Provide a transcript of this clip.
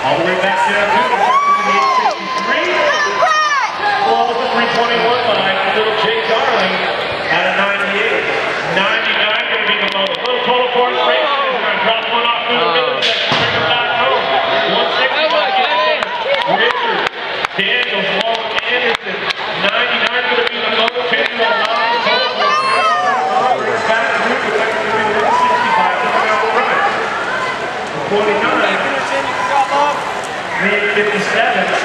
All the way back down to the 863. Well, the 321 line, little Jake Darling at a 98. 99 gonna be the. Little total force race is gonna drop one off through the middle. Bring it back home. 160. Richard Daniels, Walt Anderson. 99 gonna be the low. 10 to 9. Total force Bring it back through. The second gonna be the 65 coming out front. 49. May 57.